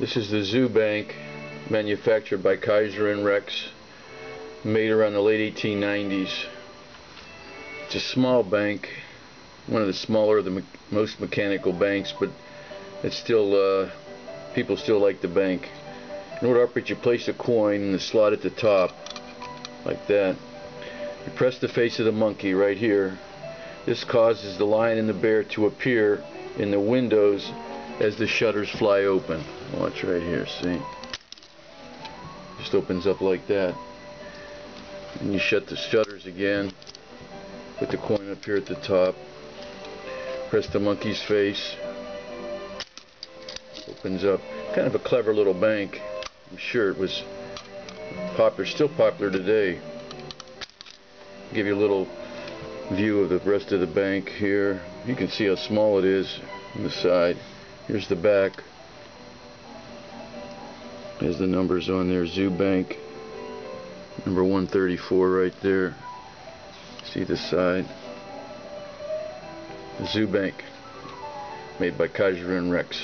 This is the Zoo Bank, manufactured by Kyser and Rex, made around the late 1890s. It's a small bank, one of the smaller, the me most mechanical banks, but it's still, uh, people still like the bank. In order to operate, you place a coin in the slot at the top, like that. You press the face of the monkey right here. This causes the lion and the bear to appear in the windows as the shutters fly open. Watch right here, see? Just opens up like that. And you shut the shutters again. Put the coin up here at the top. Press the monkey's face. Opens up. Kind of a clever little bank. I'm sure it was popular, still popular today. Give you a little view of the rest of the bank here. You can see how small it is on the side. Here's the back. There's the numbers on there. Zoo Bank. Number 134 right there. See the side. Zoo Bank. Made by Kyser and Rex.